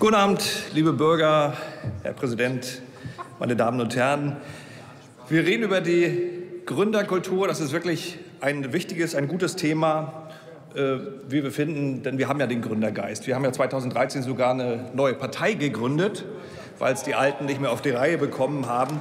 Guten Abend, liebe Bürger, Herr Präsident, meine Damen und Herren. Wir reden über die Gründerkultur. Das ist wirklich ein wichtiges, ein gutes Thema, äh, wie wir finden, denn wir haben ja den Gründergeist. Wir haben ja 2013 sogar eine neue Partei gegründet, weil es die Alten nicht mehr auf die Reihe bekommen haben.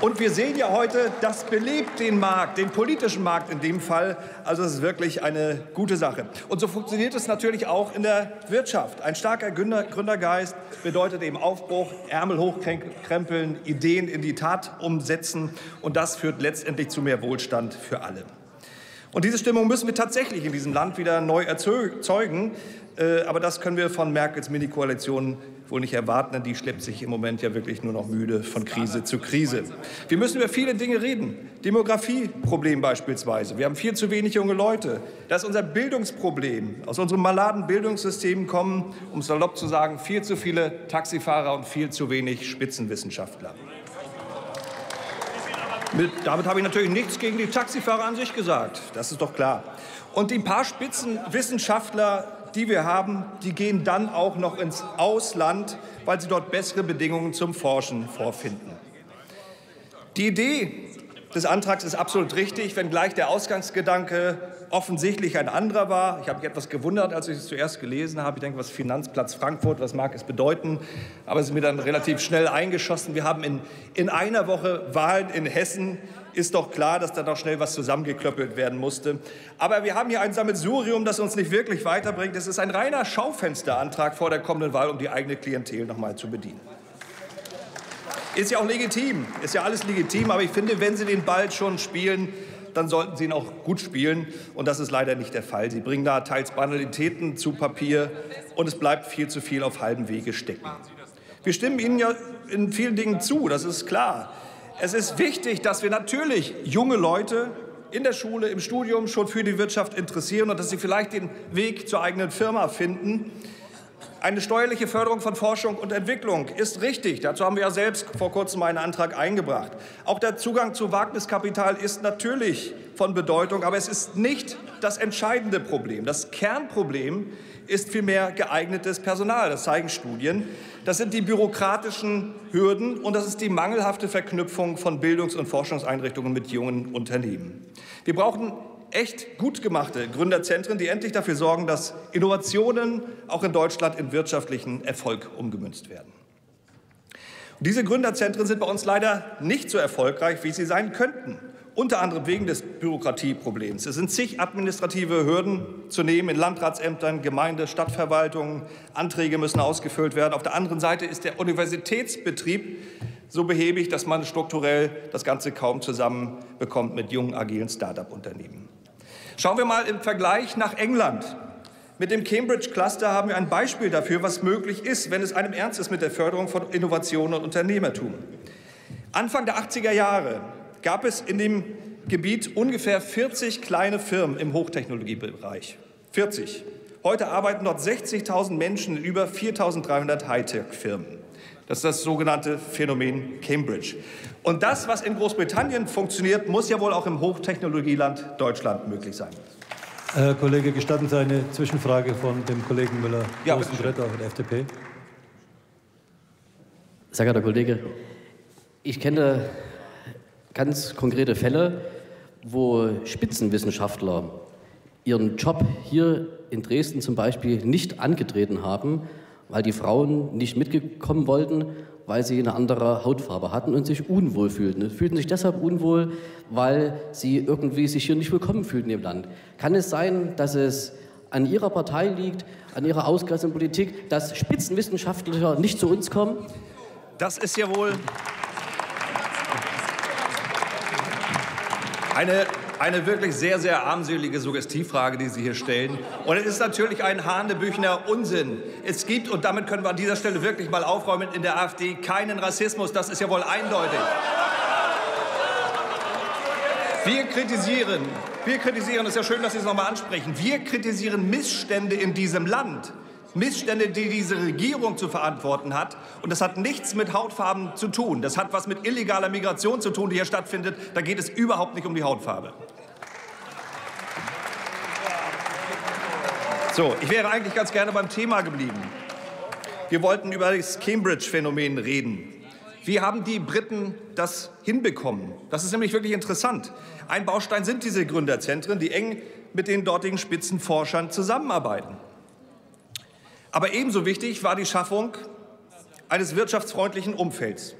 Und wir sehen ja heute, das belebt den Markt, den politischen Markt in dem Fall. Also es ist wirklich eine gute Sache. Und so funktioniert es natürlich auch in der Wirtschaft. Ein starker Gründergeist bedeutet eben Aufbruch, Ärmel hochkrempeln, Ideen in die Tat umsetzen. Und das führt letztendlich zu mehr Wohlstand für alle. Und diese Stimmung müssen wir tatsächlich in diesem Land wieder neu erzeugen. Äh, aber das können wir von Merkels Mini-Koalition wohl nicht erwarten, denn die schleppt sich im Moment ja wirklich nur noch müde von Krise zu Krise. Wir müssen über viele Dinge reden. Demografieproblem beispielsweise. Wir haben viel zu wenig junge Leute. Das ist unser Bildungsproblem. Aus unserem maladen Bildungssystem kommen, um salopp zu sagen, viel zu viele Taxifahrer und viel zu wenig Spitzenwissenschaftler. Mit, damit habe ich natürlich nichts gegen die Taxifahrer an sich gesagt. Das ist doch klar. Und die paar Spitzenwissenschaftler die wir haben, die gehen dann auch noch ins Ausland, weil sie dort bessere Bedingungen zum Forschen vorfinden. Die Idee des Antrags ist absolut richtig, wenngleich der Ausgangsgedanke offensichtlich ein anderer war. Ich habe mich etwas gewundert, als ich es zuerst gelesen habe. Ich denke, was Finanzplatz Frankfurt, was mag es bedeuten? Aber es ist mir dann relativ schnell eingeschossen. Wir haben in, in einer Woche Wahlen in Hessen ist doch klar, dass da noch schnell was zusammengeklöppelt werden musste. Aber wir haben hier ein Sammelsurium, das uns nicht wirklich weiterbringt. Es ist ein reiner Schaufensterantrag vor der kommenden Wahl, um die eigene Klientel noch mal zu bedienen. Ist ja auch legitim, ist ja alles legitim, aber ich finde, wenn Sie den Ball schon spielen, dann sollten Sie ihn auch gut spielen. Und das ist leider nicht der Fall. Sie bringen da teils Banalitäten zu Papier und es bleibt viel zu viel auf halbem Wege stecken. Wir stimmen Ihnen ja in vielen Dingen zu, das ist klar. Es ist wichtig, dass wir natürlich junge Leute in der Schule, im Studium schon für die Wirtschaft interessieren und dass sie vielleicht den Weg zur eigenen Firma finden. Eine steuerliche Förderung von Forschung und Entwicklung ist richtig. Dazu haben wir ja selbst vor kurzem einen Antrag eingebracht. Auch der Zugang zu Wagniskapital ist natürlich von Bedeutung, aber es ist nicht das entscheidende Problem. Das Kernproblem ist vielmehr geeignetes Personal. Das zeigen Studien. Das sind die bürokratischen Hürden und das ist die mangelhafte Verknüpfung von Bildungs- und Forschungseinrichtungen mit jungen Unternehmen. Wir brauchen echt gut gemachte Gründerzentren, die endlich dafür sorgen, dass Innovationen auch in Deutschland in wirtschaftlichen Erfolg umgemünzt werden. Und diese Gründerzentren sind bei uns leider nicht so erfolgreich, wie sie sein könnten unter anderem wegen des Bürokratieproblems. Es sind zig administrative Hürden zu nehmen in Landratsämtern, Gemeinde, Stadtverwaltungen. Anträge müssen ausgefüllt werden. Auf der anderen Seite ist der Universitätsbetrieb so behäbig, dass man strukturell das Ganze kaum zusammenbekommt mit jungen, agilen Start-up-Unternehmen. Schauen wir mal im Vergleich nach England. Mit dem Cambridge Cluster haben wir ein Beispiel dafür, was möglich ist, wenn es einem ernst ist mit der Förderung von Innovation und Unternehmertum. Anfang der 80er Jahre gab es in dem Gebiet ungefähr 40 kleine Firmen im Hochtechnologiebereich. 40. Heute arbeiten dort 60.000 Menschen in über 4.300 Hightech-Firmen. Das ist das sogenannte Phänomen Cambridge. Und das, was in Großbritannien funktioniert, muss ja wohl auch im Hochtechnologieland Deutschland möglich sein. Herr Kollege, gestatten Sie eine Zwischenfrage von dem Kollegen Müller, ja, Bretter der FDP? Sehr geehrter Kollege, ich kenne ganz konkrete Fälle, wo Spitzenwissenschaftler ihren Job hier in Dresden zum Beispiel nicht angetreten haben, weil die Frauen nicht mitgekommen wollten, weil sie eine andere Hautfarbe hatten und sich unwohl fühlten. Fühlten sich deshalb unwohl, weil sie irgendwie sich hier nicht willkommen fühlten im Land. Kann es sein, dass es an Ihrer Partei liegt, an Ihrer ausgereiften Politik, dass Spitzenwissenschaftler nicht zu uns kommen? Das ist ja wohl Eine, eine wirklich sehr, sehr armselige Suggestivfrage, die Sie hier stellen. Und es ist natürlich ein Hanebüchner Unsinn. Es gibt, und damit können wir an dieser Stelle wirklich mal aufräumen, in der AfD keinen Rassismus. Das ist ja wohl eindeutig. Wir kritisieren, wir kritisieren, es ist ja schön, dass Sie es nochmal ansprechen, wir kritisieren Missstände in diesem Land. Missstände, die diese Regierung zu verantworten hat. Und das hat nichts mit Hautfarben zu tun. Das hat was mit illegaler Migration zu tun, die hier stattfindet. Da geht es überhaupt nicht um die Hautfarbe. So, ich wäre eigentlich ganz gerne beim Thema geblieben. Wir wollten über das Cambridge-Phänomen reden. Wie haben die Briten das hinbekommen? Das ist nämlich wirklich interessant. Ein Baustein sind diese Gründerzentren, die eng mit den dortigen Spitzenforschern zusammenarbeiten. Aber ebenso wichtig war die Schaffung eines wirtschaftsfreundlichen Umfelds.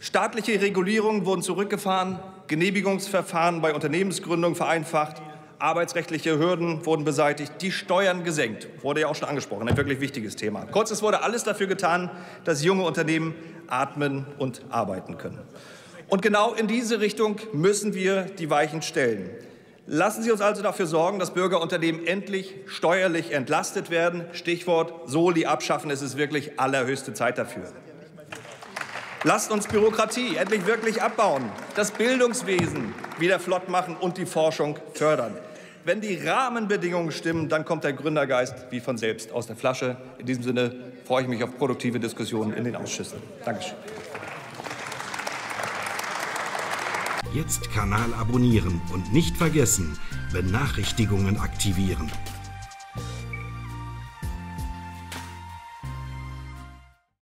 Staatliche Regulierungen wurden zurückgefahren, Genehmigungsverfahren bei Unternehmensgründung vereinfacht, arbeitsrechtliche Hürden wurden beseitigt, die Steuern gesenkt, wurde ja auch schon angesprochen, ein wirklich wichtiges Thema. Kurz, es wurde alles dafür getan, dass junge Unternehmen atmen und arbeiten können. Und genau in diese Richtung müssen wir die Weichen stellen. Lassen Sie uns also dafür sorgen, dass Bürgerunternehmen endlich steuerlich entlastet werden. Stichwort Soli abschaffen. Es ist wirklich allerhöchste Zeit dafür. Lasst uns Bürokratie endlich wirklich abbauen, das Bildungswesen wieder flott machen und die Forschung fördern. Wenn die Rahmenbedingungen stimmen, dann kommt der Gründergeist wie von selbst aus der Flasche. In diesem Sinne freue ich mich auf produktive Diskussionen in den Ausschüssen. Dankeschön. Jetzt Kanal abonnieren und nicht vergessen, Benachrichtigungen aktivieren.